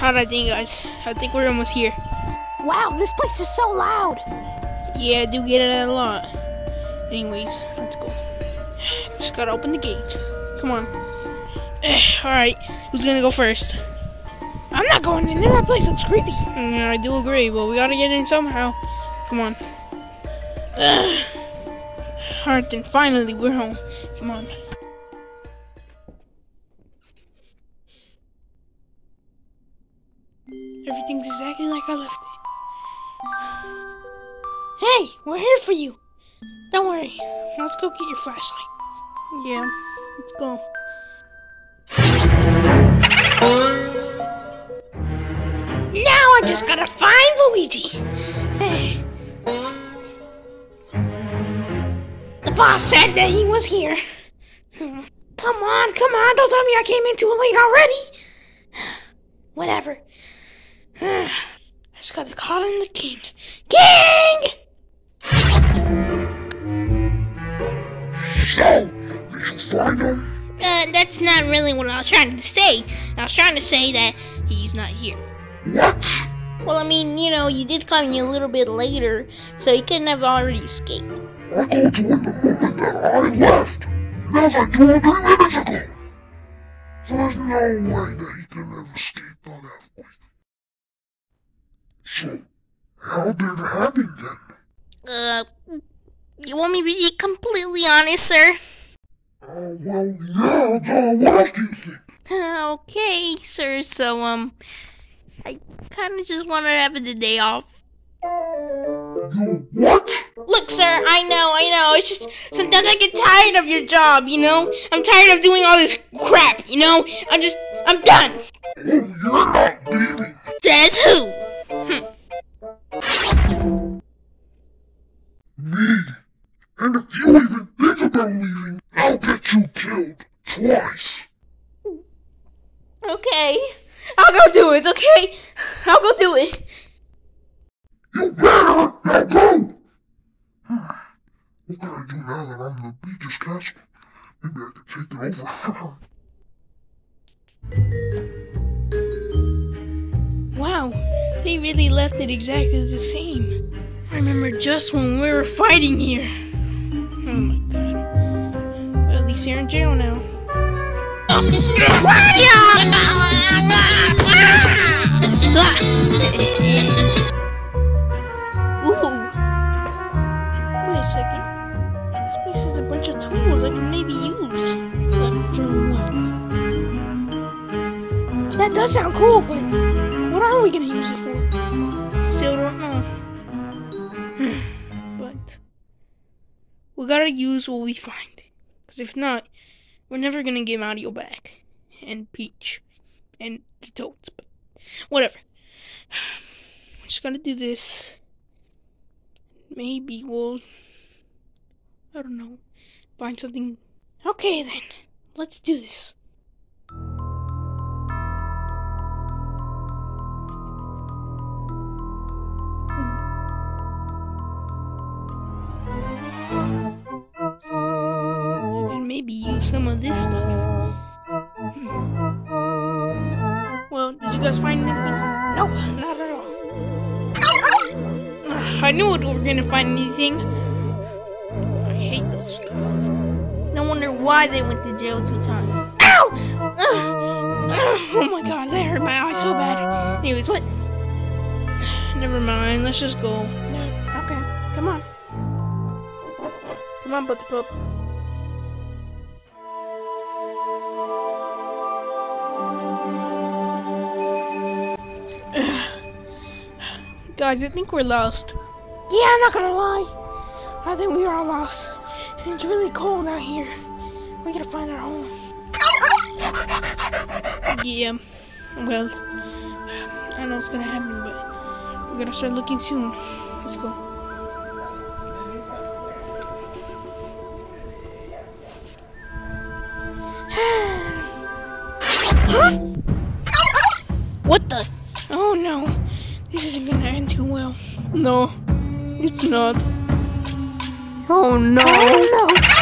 How'd I think, guys? I think we're almost here. Wow, this place is so loud. Yeah, I do get it a lot. Anyways, let's go. Just gotta open the gate. Come on. Alright, who's gonna go first? I'm not going in there. That place looks creepy. Mm, I do agree, but we gotta get in somehow. Come on. Alright then, finally we're home. Come on. I left it. Hey, we're here for you. Don't worry. Let's go get your flashlight. Yeah, let's go. Now I just gotta find Luigi. Hey. The boss said that he was here. Come on, come on, don't tell me I came in too late already. Whatever. Just gotta call in the king. King! So, did you find him? Uh, that's not really what I was trying to say. I was trying to say that he's not here. What? Well, I mean, you know, you did come in a little bit later, so he couldn't have already escaped. I told you in the moment that I left. As I told you minutes ago. So there's no way that he can have escaped all that quick. How did it happen then? Uh, you want me to be completely honest, sir? Oh, well, yeah, so what else do you think? okay, sir, so, um, I kinda just wanted to have the day off. You what? Look, sir, I know, I know, it's just sometimes I get tired of your job, you know? I'm tired of doing all this crap, you know? I'm just, I'm done! Oh, you're not leaving. Says who? I'll get you killed. Twice. Okay, I'll go do it, okay? I'll go do it. You better! Now go! What can I do now that I'm the Peach's Castle? Maybe I can take it over. Wow, they really left it exactly the same. I remember just when we were fighting here. You're in jail now. Ooh. Wait a second. This place has a bunch of tools I can maybe use. That does sound cool, but what are we gonna use it for? Still don't know. but we gotta use what we find. Because if not, we're never gonna get Mario back. And Peach. And the Toads. But whatever. We're just gonna do this. Maybe we'll. I don't know. Find something. Okay then, let's do this. And of this stuff. Hmm. Well, did you guys find anything? Nope, not at all. Ah, I knew we were gonna find anything. I hate those guys. No wonder why they went to jail two times. Ow! Ugh. Ugh. Oh my god, that hurt my eye so bad. Anyways, what? Never mind, let's just go. Okay, come on. Come on, Butterpup. Guys, I think we're lost. Yeah, I'm not gonna lie. I think we are all lost. And it's really cold out here. We gotta find our home. Yeah, well, I don't know what's gonna happen, but we're gonna start looking soon. Let's go. What the? Oh no, this isn't gonna end too well. No, it's not. Oh no. Oh no!